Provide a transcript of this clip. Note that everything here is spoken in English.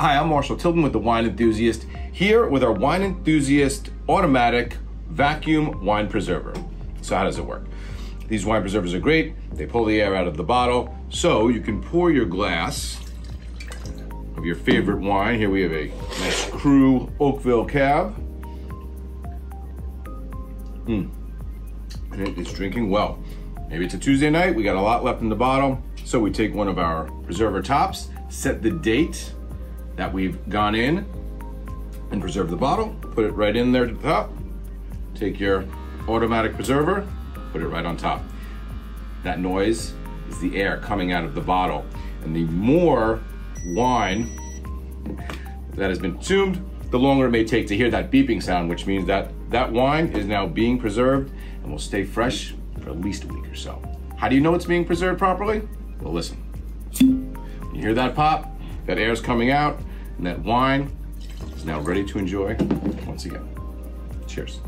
Hi, I'm Marshall Tilden with The Wine Enthusiast, here with our Wine Enthusiast automatic vacuum wine preserver. So, how does it work? These wine preservers are great. They pull the air out of the bottle, so you can pour your glass of your favorite wine. Here we have a nice Cru Oakville Cab. Mm. And it is drinking well. Maybe it's a Tuesday night, we got a lot left in the bottle. So we take one of our preserver tops, set the date that we've gone in and preserve the bottle, put it right in there to the top. Take your automatic preserver, put it right on top. That noise is the air coming out of the bottle. And the more wine that has been consumed, the longer it may take to hear that beeping sound, which means that that wine is now being preserved and will stay fresh for at least a week or so. How do you know it's being preserved properly? Well, listen. You hear that pop, that air is coming out, and that wine is now ready to enjoy once again. Cheers.